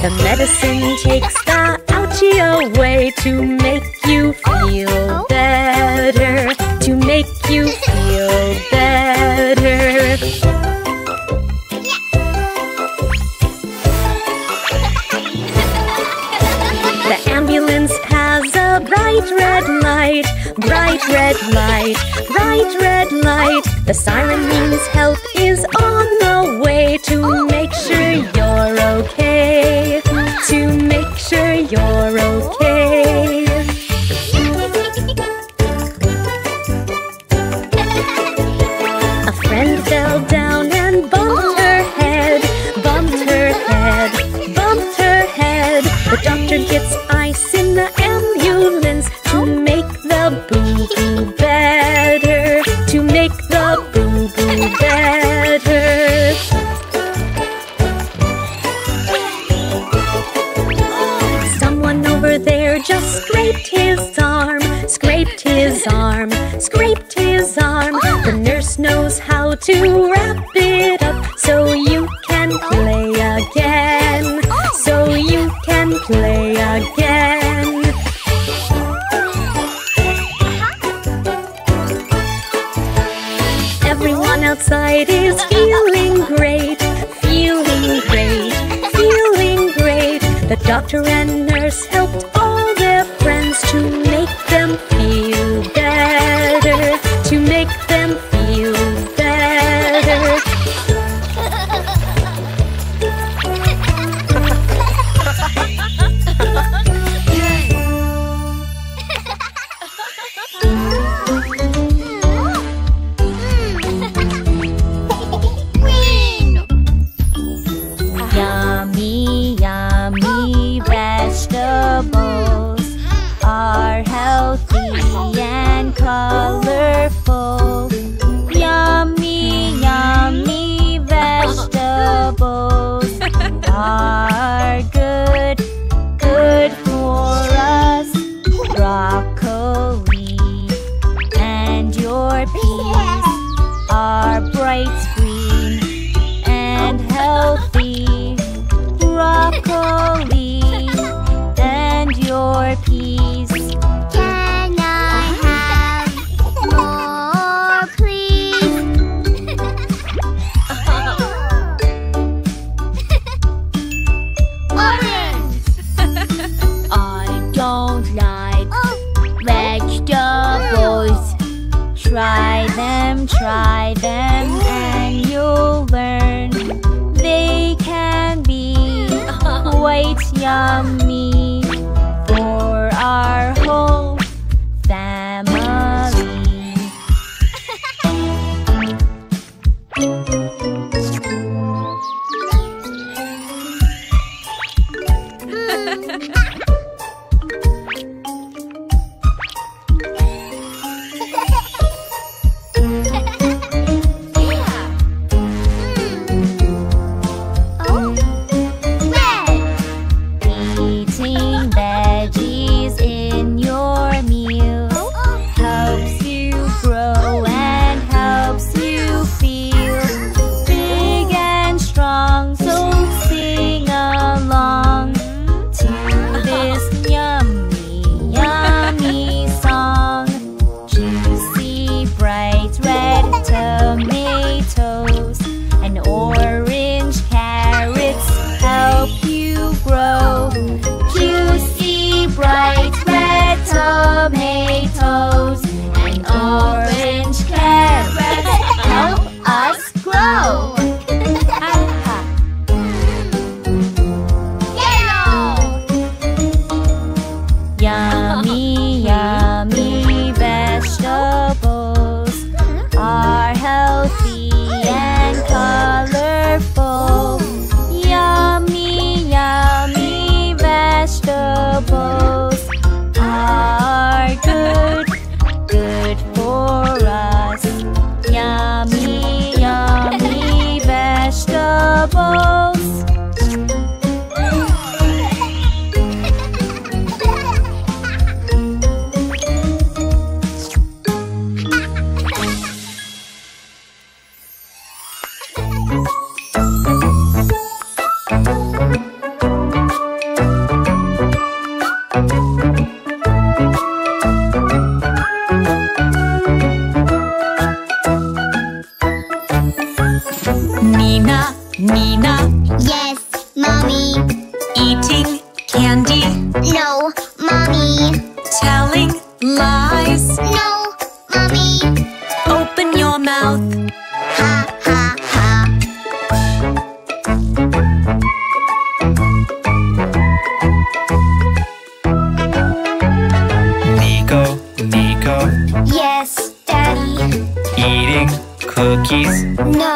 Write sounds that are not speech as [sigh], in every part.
The medicine takes the ouchie away to make you feel better, to make you feel better. The ambulance has a bright red light, bright red light, bright red light. The siren means help Everyone outside is feeling great, feeling great, feeling great. The doctor and nurse helped all their friends to make them Try them, try them, and you'll learn. They can be quite yummy For our whole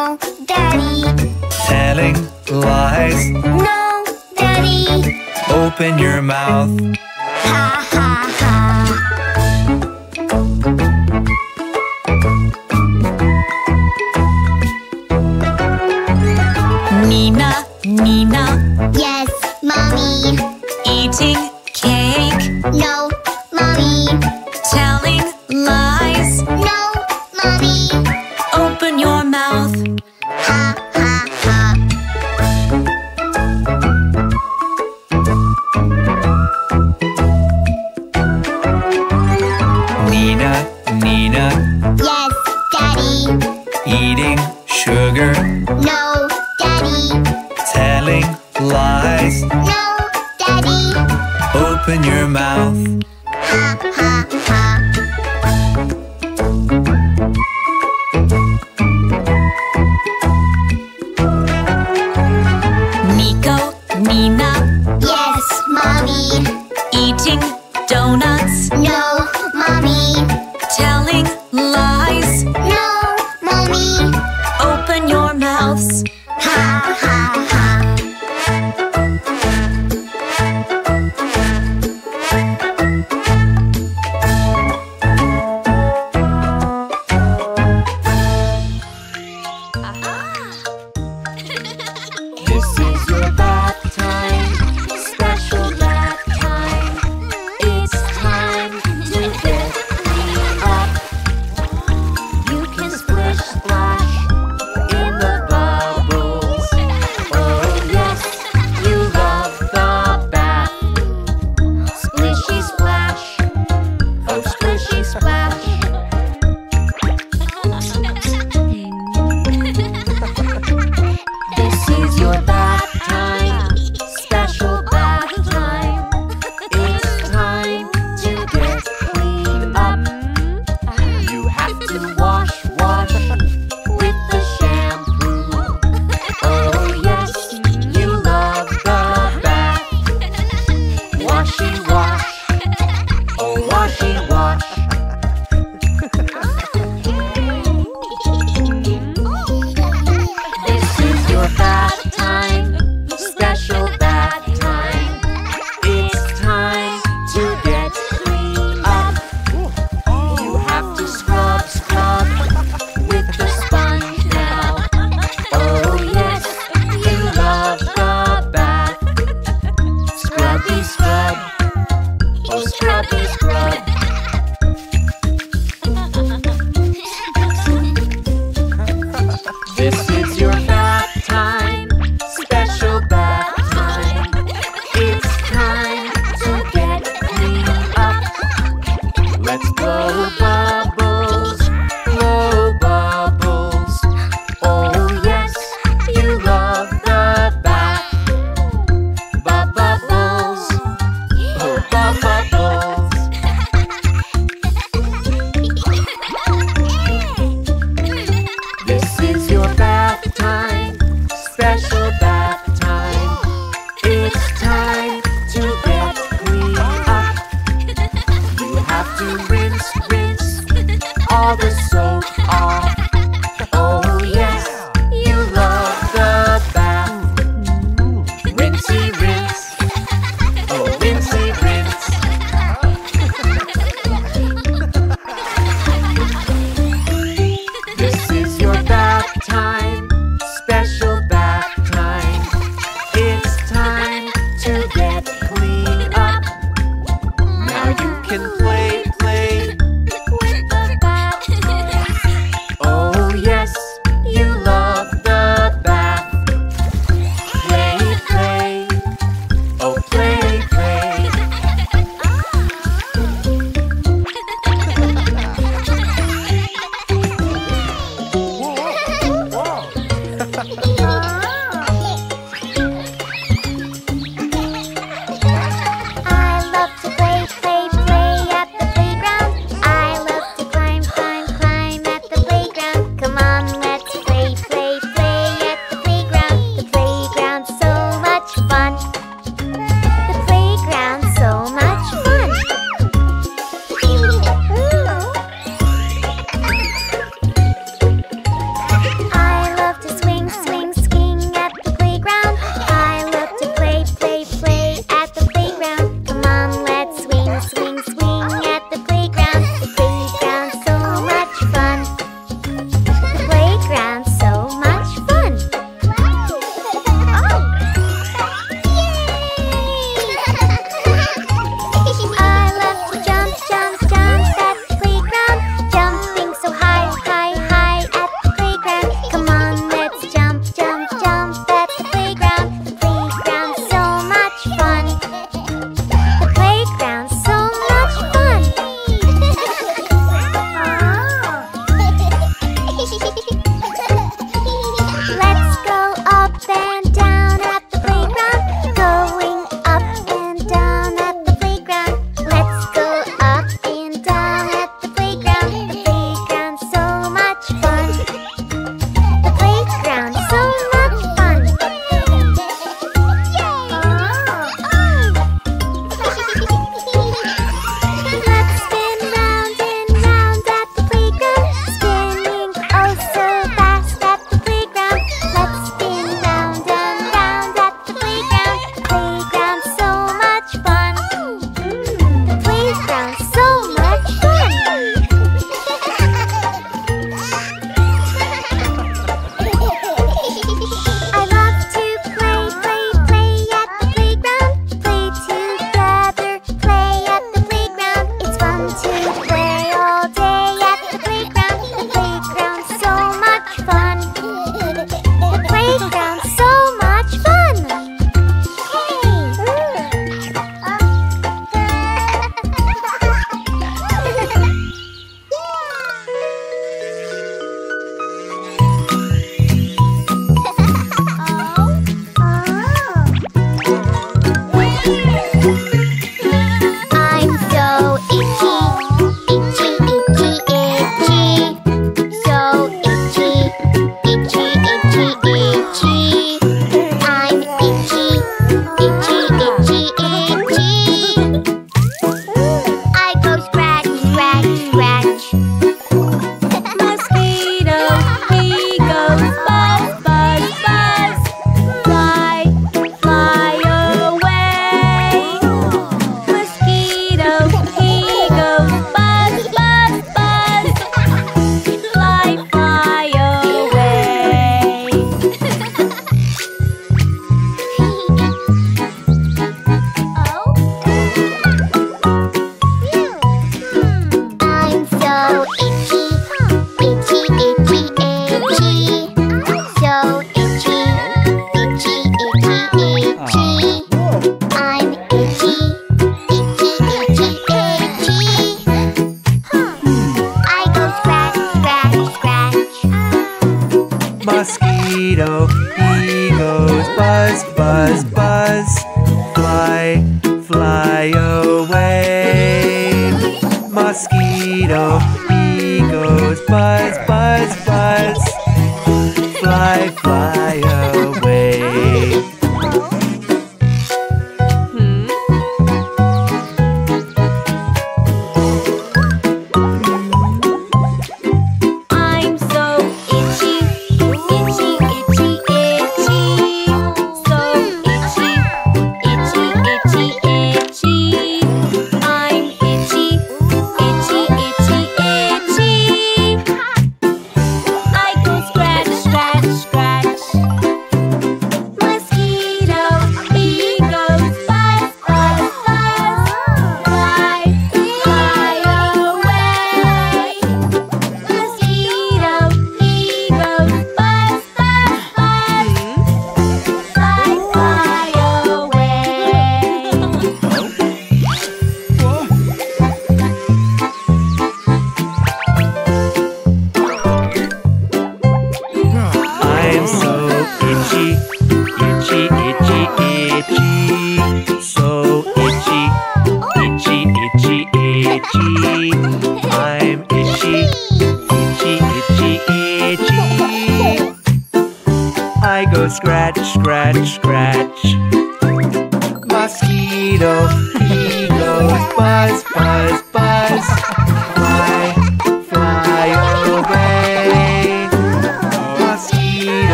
No, Daddy. Telling lies. No, Daddy. Open your mouth. Ha ha. scrub. Oh, scrub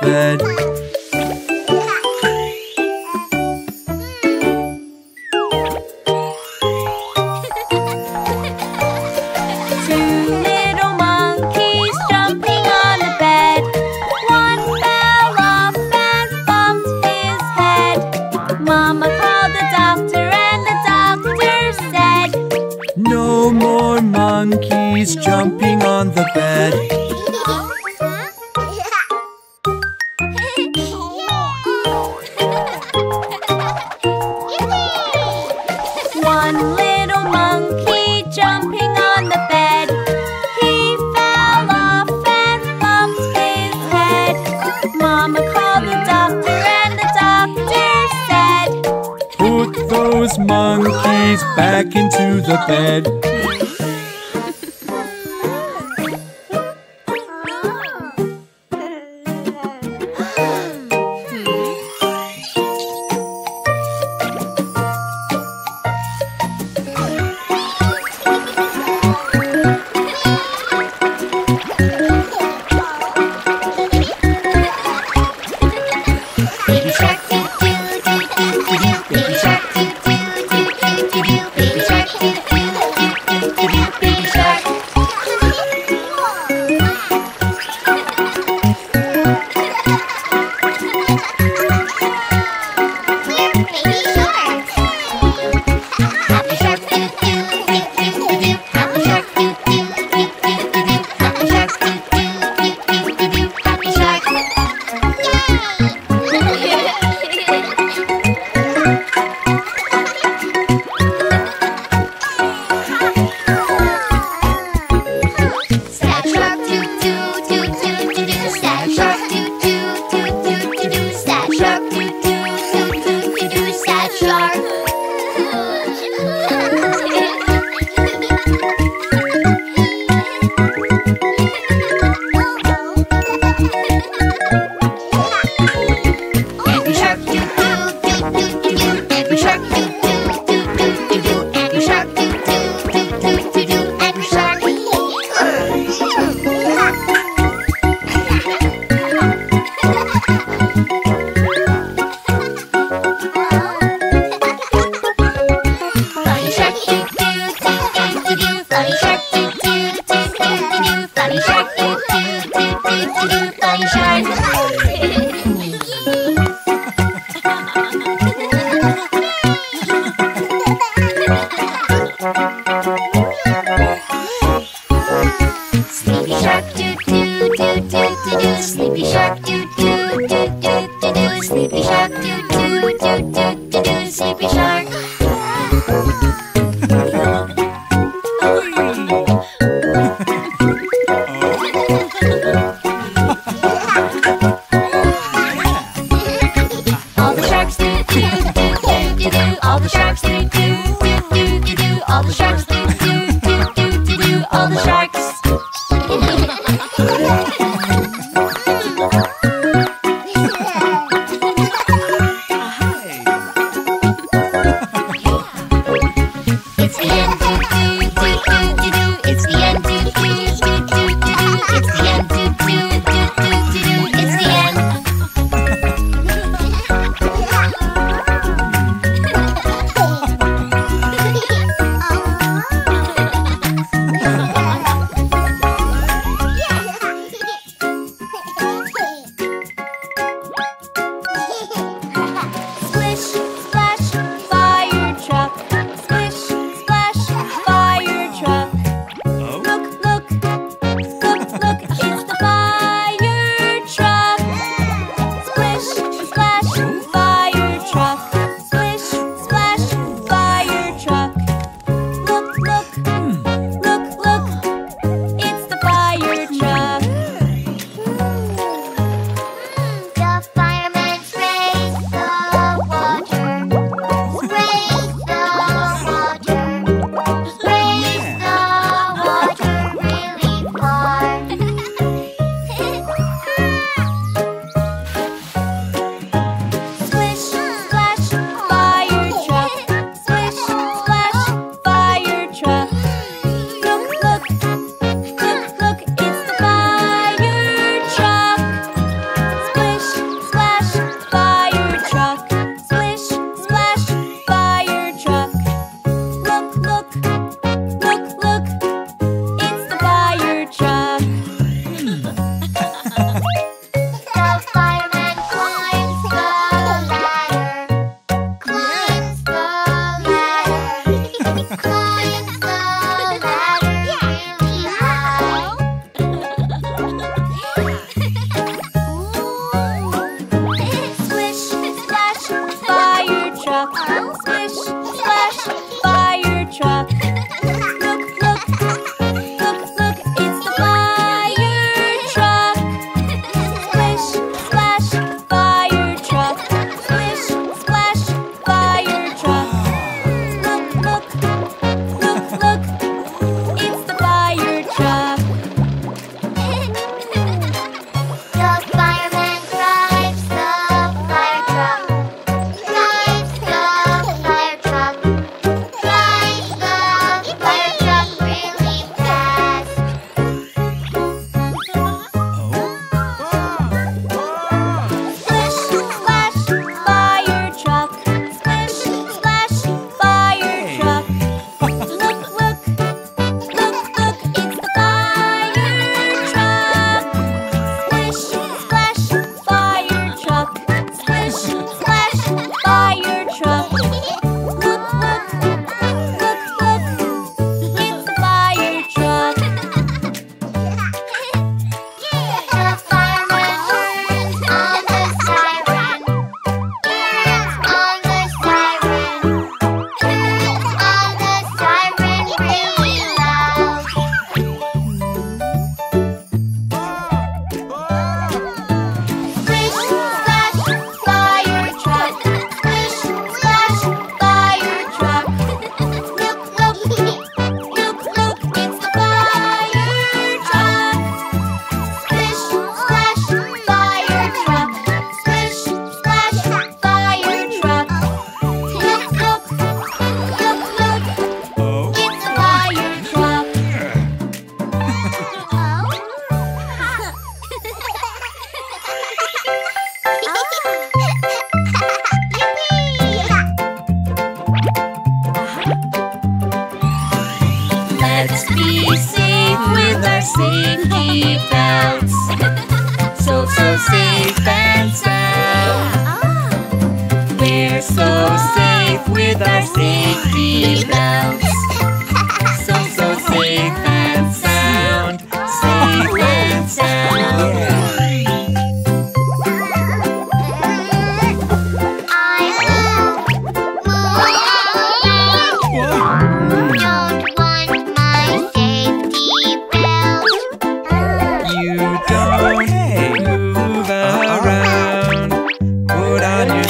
bed.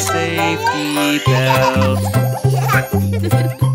Safety belt. [laughs]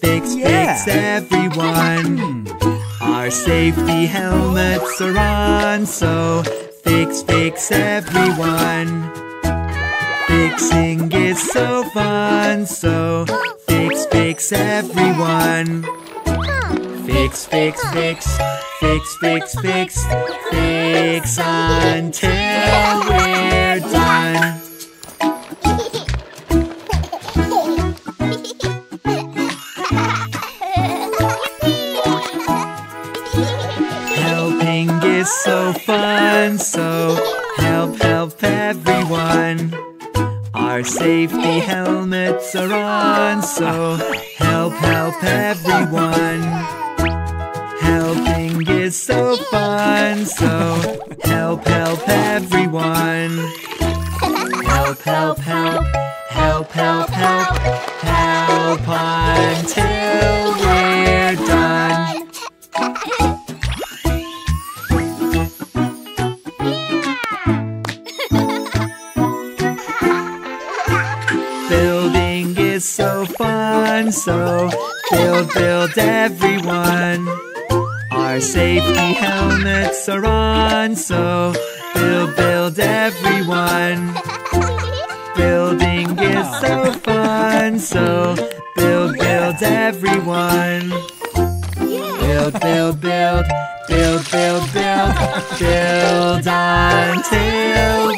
fix, fix everyone. Our safety helmets are on, so fix, fix everyone. Fixing is so fun, so fix, fix everyone. Fix, fix, fix, fix, fix, fix, fix until we're done. So fun, so help, help everyone. Our safety helmets are on, so help, help everyone. Helping is so fun, so help, help everyone. Help, help, help, help, help, help, help until we're done. Fun, so build, build everyone. Our safety helmets are on, so build, build everyone. Building is so fun, so build, build everyone. Build, build, build, build, build, build, build until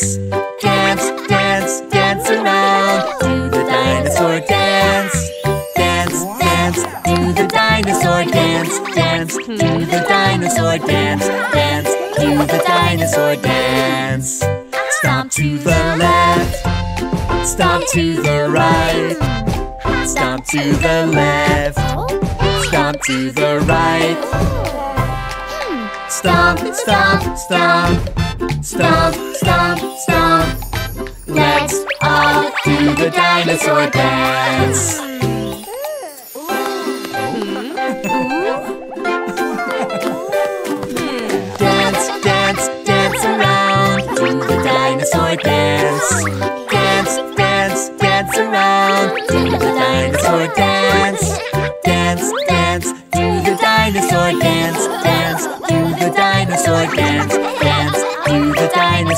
dance. Dance, dance, dance around. Do the dinosaur dance. Dance, dance, do the dinosaur dance. Dance, do the dinosaur dance. Dance, do the dinosaur dance. Stomp to the left. Stomp to the right. Stomp to the left. Stomp to the right. Stomp, stomp, stomp. Stomp, stomp, stomp. Let's all do the dinosaur dance. Dance, dance, dance around. Do the dinosaur dance.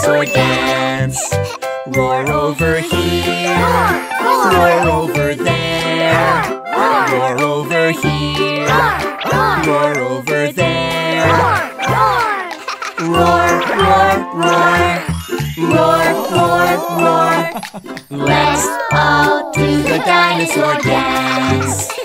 Dinosaur dance. Roar over here. Roar over there. Roar over here. Roar over there. Roar, roar, roar. Roar, roar, roar. Let's all do the dinosaur dance. Dance,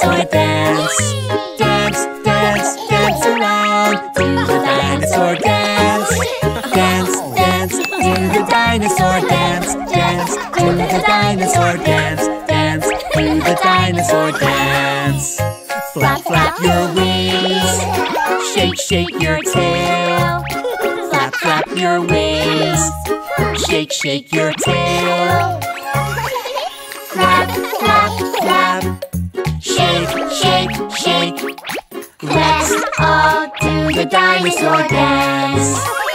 dinosaur dance. Dance, dance, dance around to the dinosaur dance. Dance, dance to the dinosaur dance. Dance to the dinosaur dance. Dance to the dinosaur dance. Flap, flap your wings. Shake, shake your tail. Flap, flap your wings. Shake, shake your tail. Flap, flap. The dinosaur dance. Dance,